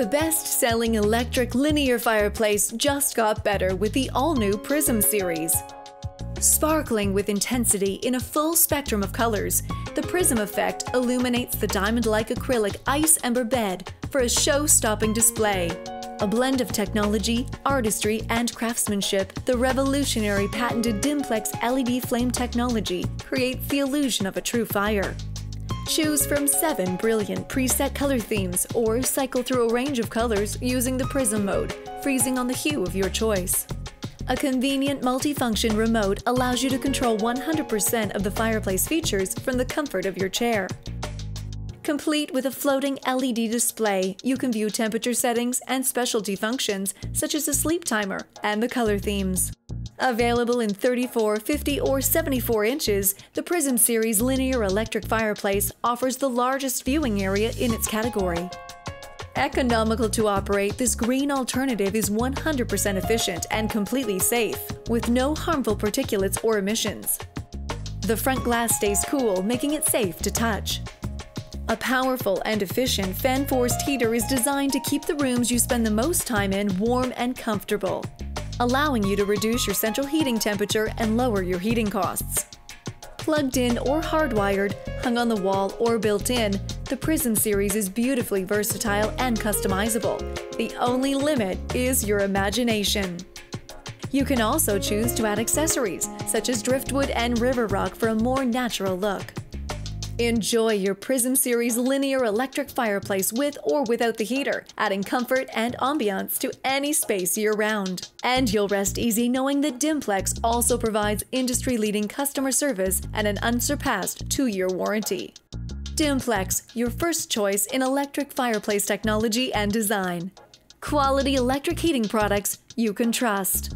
The best selling electric linear fireplace just got better with the all new Prism series. Sparkling with intensity in a full spectrum of colors, the Prism effect illuminates the diamond like acrylic ice ember bed for a show stopping display. A blend of technology, artistry, and craftsmanship, the revolutionary patented Dimplex LED flame technology creates the illusion of a true fire. Choose from seven brilliant preset color themes or cycle through a range of colors using the Prism mode, freezing on the hue of your choice. A convenient multifunction remote allows you to control 100% of the fireplace features from the comfort of your chair. Complete with a floating LED display, you can view temperature settings and specialty functions such as a sleep timer and the color themes. Available in 34, 50, or 74 inches, the Prism Series linear electric fireplace offers the largest viewing area in its category. Economical to operate, this green alternative is 100% efficient and completely safe, with no harmful particulates or emissions. The front glass stays cool, making it safe to touch. A powerful and efficient fan forced heater is designed to keep the rooms you spend the most time in warm and comfortable allowing you to reduce your central heating temperature and lower your heating costs. Plugged in or hardwired, hung on the wall, or built in, the Prism series is beautifully versatile and customizable. The only limit is your imagination. You can also choose to add accessories, such as driftwood and river rock for a more natural look. Enjoy your Prism Series linear electric fireplace with or without the heater, adding comfort and ambiance to any space year round. And you'll rest easy knowing that Dimplex also provides industry leading customer service and an unsurpassed two year warranty. Dimplex, your first choice in electric fireplace technology and design. Quality electric heating products you can trust.